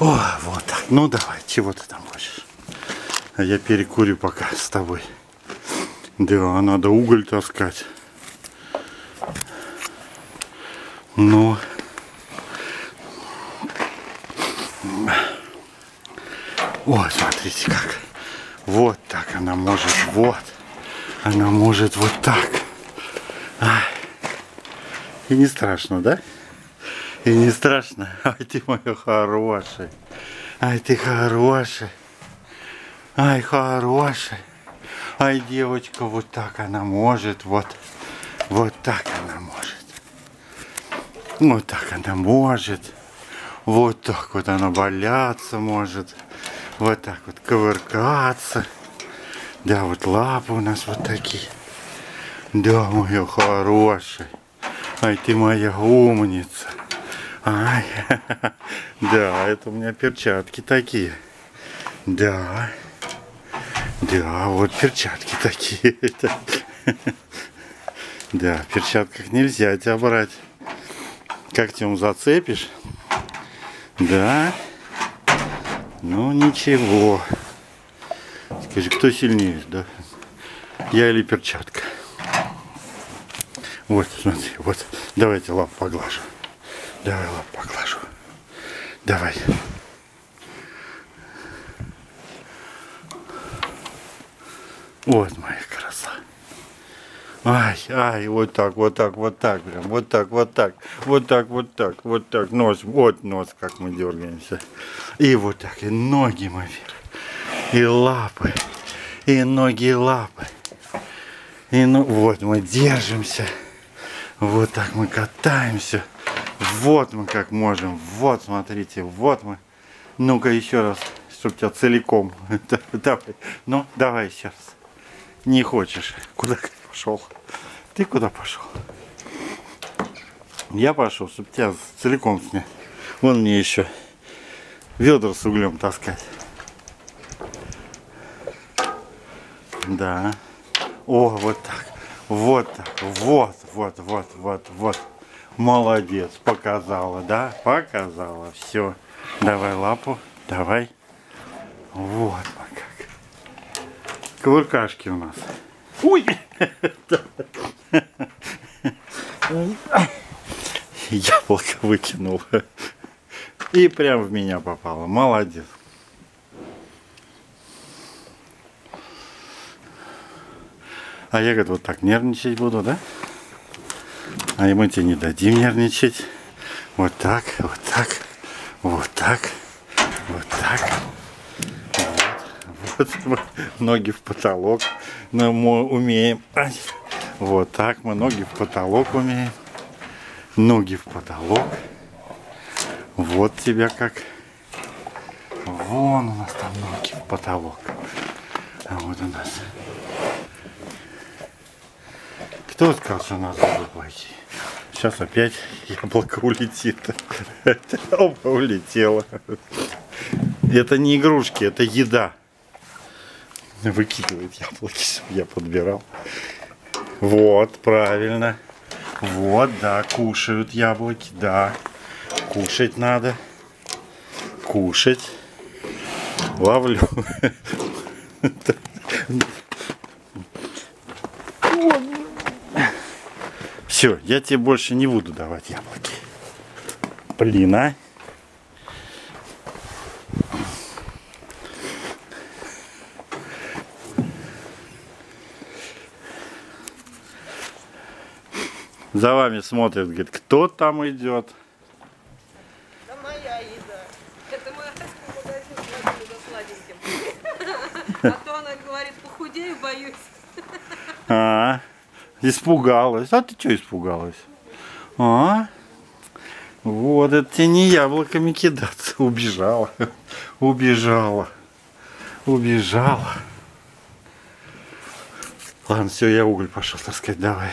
О, вот. Ну давай, чего ты там хочешь? А я перекурю пока с тобой. Да, надо уголь таскать. Ну. О, смотрите как. Вот так она может, вот. Она может вот так. И не страшно, да? И не страшно. Ай, ты моя хорошая. Ай, ты хорошая. Ай, хорошая. Ай, девочка, вот так она может. Вот. Вот так она может. Вот так она может. Вот так вот она валяться может. Вот так вот ковыркаться. Да, вот лапы у нас вот такие. Да, моя хорошая. Ай, ты моя умница. Ай, да, это у меня перчатки такие. Да, да, вот перчатки такие. Да, в перчатках нельзя тебя брать. Когтем зацепишь. Да. Ну ничего. Скажи, кто сильнее, да? Я или перчатка? Вот, смотри, вот. Давайте лап поглажу. Давай лап поглажу. Давай. Вот моя краса. Ай, ай, вот так, вот так, вот так, прям, вот так, вот так, вот так, вот так, вот так, нос, вот нос, как мы дергаемся. И вот так, и ноги мы вверх, и лапы, и ноги, и лапы. И ну, вот мы держимся, вот так мы катаемся, вот мы как можем, вот смотрите, вот мы. Ну-ка еще раз, чтобы тебя целиком. Давай, ну давай еще раз. Не хочешь. Куда пошел? Ты куда пошел? Я пошел, чтобы тебя целиком снять. Вон мне еще ведра с углем таскать. Да. О, вот так. Вот так. Вот, вот, вот, вот, вот. Молодец. Показала, да? Показала. Все. Давай лапу. Давай. Вот мы как. Кувыркашки у нас. Ой! Яблоко выкинул. И прям в меня попало. Молодец. А я, говорит, вот так нервничать буду, да? А мы тебе не дадим нервничать. Вот так, вот так, вот так, вот так. Вот, вот ноги в потолок. Но мы умеем. Вот так мы ноги в потолок умеем. Ноги в потолок. Вот тебя как. Вон у нас там ноги в потолок. А вот у нас. Кто сказал, что надо пойти? Сейчас опять яблоко улетит. Опа, улетело. Это не игрушки, это еда. Выкидывает яблоки, я подбирал. Вот, правильно. Вот, да, кушают яблоки, да. Кушать надо. Кушать. Ловлю. Все, я тебе больше не буду давать яблоки. Блин, а? За вами смотрит, говорит, кто там идет. Это моя еда. Это магазин за сладеньким. А то она говорит, похудею, боюсь. А, испугалась. А ты что испугалась? А? Вот, это тебе не яблоками кидаться. Убежала. Убежала. Убежала. Ладно, все, я уголь пошел таскать, давай.